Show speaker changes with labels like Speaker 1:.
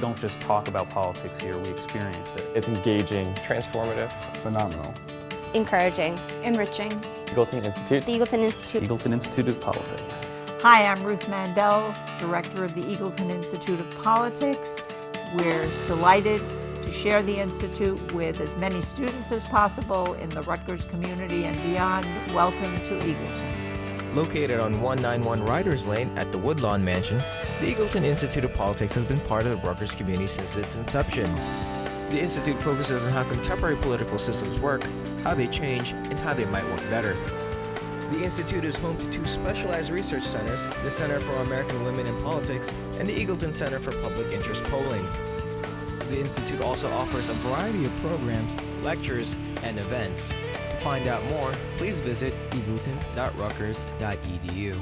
Speaker 1: We don't just talk about politics here, we experience it.
Speaker 2: It's engaging,
Speaker 3: transformative,
Speaker 4: phenomenal,
Speaker 5: encouraging,
Speaker 6: enriching.
Speaker 2: Eagleton Institute.
Speaker 5: The Eagleton Institute.
Speaker 1: Eagleton Institute of Politics.
Speaker 7: Hi, I'm Ruth Mandel, Director of the Eagleton Institute of Politics. We're delighted to share the Institute with as many students as possible in the Rutgers community and beyond. Welcome to Eagleton.
Speaker 8: Located on 191 Ryders Lane at the Woodlawn Mansion, the Eagleton Institute of Politics has been part of the Rutgers community since its inception. The Institute focuses on how contemporary political systems work, how they change, and how they might work better. The Institute is home to two specialized research centers, the Center for American Women in Politics and the Eagleton Center for Public Interest Polling. The Institute also offers a variety of programs, lectures, and events. To find out more, please visit eagleton.rutgers.edu.